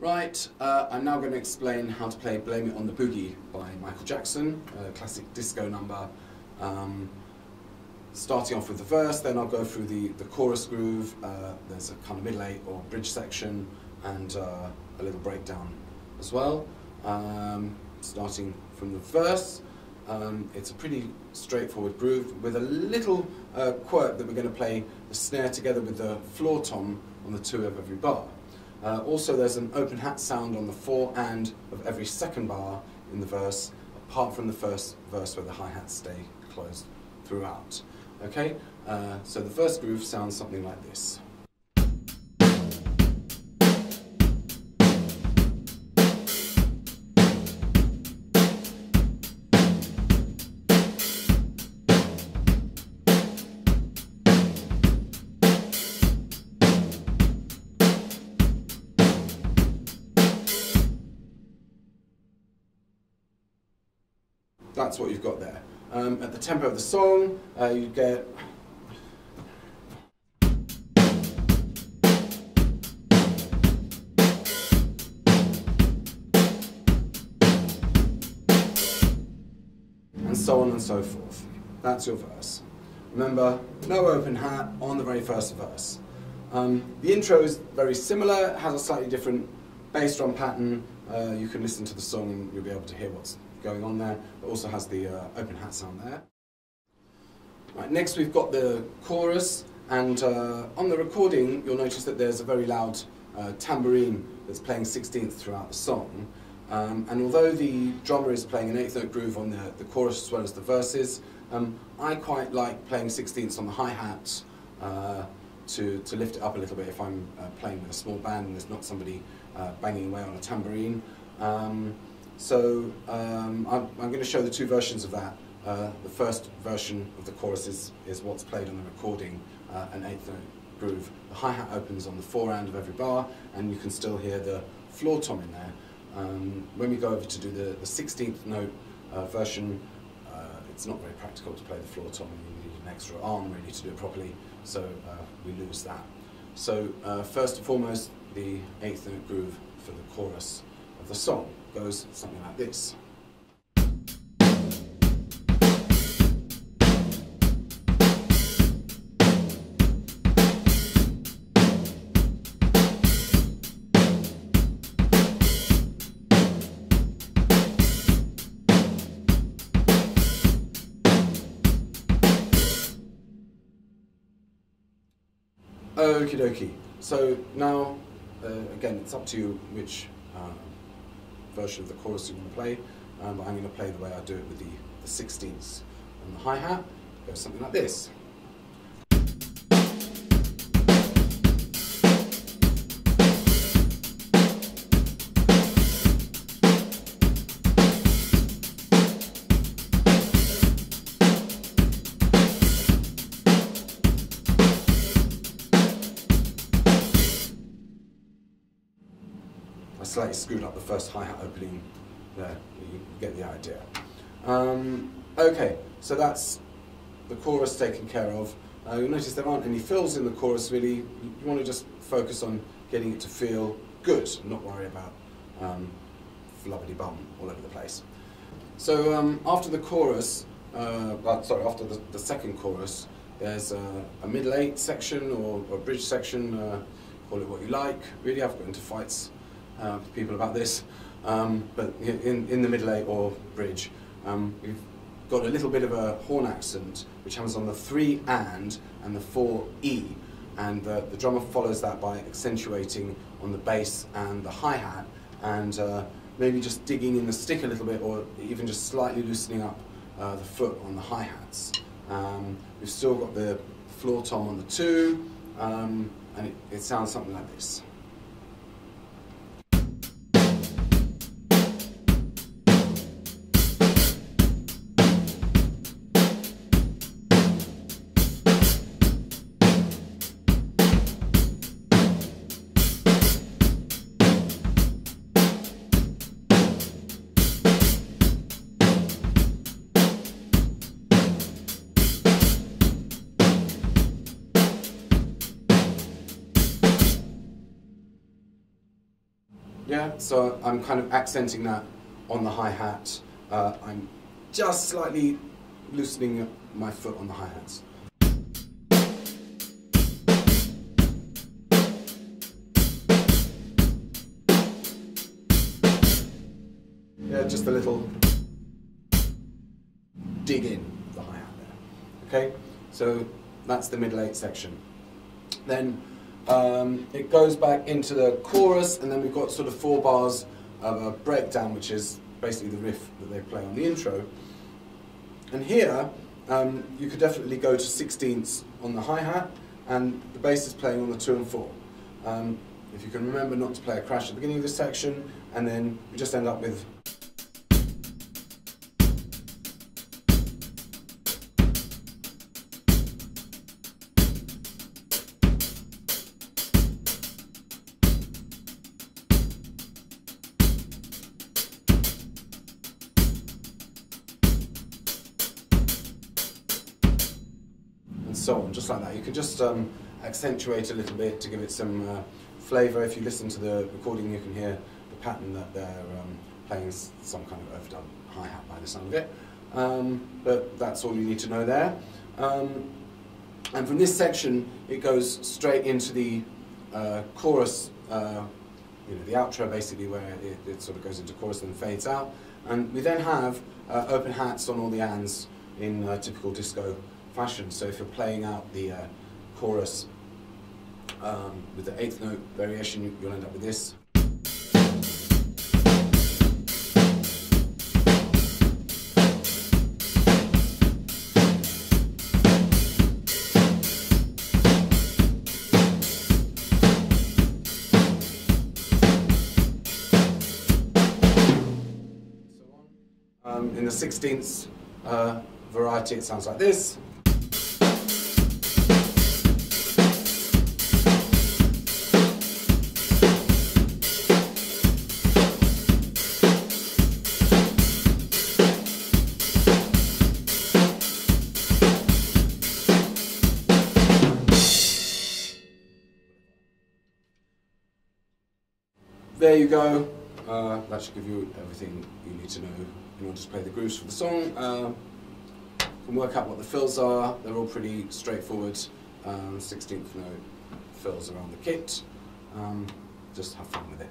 Right, uh, I'm now going to explain how to play Blame It on the Boogie by Michael Jackson, a classic disco number. Um, starting off with the verse, then I'll go through the, the chorus groove, uh, there's a kind of middle eight or bridge section, and uh, a little breakdown as well. Um, starting from the verse, um, it's a pretty straightforward groove with a little uh, quirk that we're going to play the snare together with the floor tom on the two of every bar. Uh, also, there's an open hat sound on the four and of every second bar in the verse, apart from the first verse where the hi-hats stay closed throughout. Okay, uh, so the first groove sounds something like this. That's what you've got there. Um, at the tempo of the song, uh, you get and so on and so forth. That's your verse. Remember, no open hat on the very first verse. Um, the intro is very similar, has a slightly different bass drum pattern. Uh, you can listen to the song and you'll be able to hear what's going on there. It also has the uh, open hat sound there. Right, next we've got the chorus, and uh, on the recording you'll notice that there's a very loud uh, tambourine that's playing 16th throughout the song. Um, and although the drummer is playing an eighth note groove on the, the chorus as well as the verses, um, I quite like playing 16ths on the hi-hat uh, to, to lift it up a little bit if I'm uh, playing with a small band and there's not somebody uh, banging away on a tambourine. Um, so um, I'm, I'm, going to show the two versions of that. Uh, the first version of the chorus is, is what's played on the recording, uh, an eighth note groove. The hi-hat opens on the four end of every bar, and you can still hear the floor tom in there. Um, when we go over to do the, the 16th note uh, version, uh, it's not very practical to play the floor tom, you need an extra arm really to do it properly, so uh, we lose that. So uh, first and foremost, the eighth note groove for the chorus of the song goes something like this. Okie dokie. So now, uh, again, it's up to you which uh, version of the chorus you want to play, um, but I'm going to play the way I do it with the, the 16ths. And the hi-hat goes something like this. Slightly screwed up the first hi-hat opening there, you get the idea. Um, okay, so that's the chorus taken care of. Uh, you'll notice there aren't any fills in the chorus really. You want to just focus on getting it to feel good, not worry about um, flubbity bum all over the place. So um, after the chorus, uh, well, sorry, after the, the, second chorus, there's a, a middle eight section or, or bridge section, uh, call it what you like. Really, I've got into fights uh, people about this. Um, but in, in the middle eight or bridge, um, we've got a little bit of a horn accent, which happens on the three and and the four e, and the, the drummer follows that by accentuating on the bass and the hi-hat, and uh, maybe just digging in the stick a little bit, or even just slightly loosening up uh, the foot on the hi-hats. Um, we've still got the floor tom on the two, um, and it, it sounds something like this. Yeah, so I'm kind of accenting that on the hi-hat. Uh, I'm just slightly loosening my foot on the hi-hats. Yeah, just a little dig in the hi-hat there. Okay, so that's the middle eight section. Then um, it goes back into the chorus, and then we've got sort of four bars of a breakdown, which is basically the riff that they play on the intro. And here, um, you could definitely go to sixteenths on the hi-hat, and the bass is playing on the two and four. Um, if you can remember not to play a crash at the beginning of this section, and then we just end up with and so on, just like that. You can just um, accentuate a little bit to give it some uh, flavour. If you listen to the recording, you can hear the pattern that they're um, playing some kind of overdub hi-hat by the sound of it. Um, but that's all you need to know there. Um, and from this section, it goes straight into the uh, chorus, uh, you know, the outro basically, where it, it sort of goes into chorus and fades out. And we then have uh, open hats on all the ands in uh, typical disco fashion. So if you're playing out the uh, chorus um, with the eighth note variation, you- you'll end up with this. Um, in the sixteenths uh, variety, it sounds like this. There you go. Uh, that should give you everything you need to know in order to play the grooves for the song. Uh, you can work out what the fills are. They're all pretty straightforward. Um, 16th note fills around the kit. Um, just have fun with it.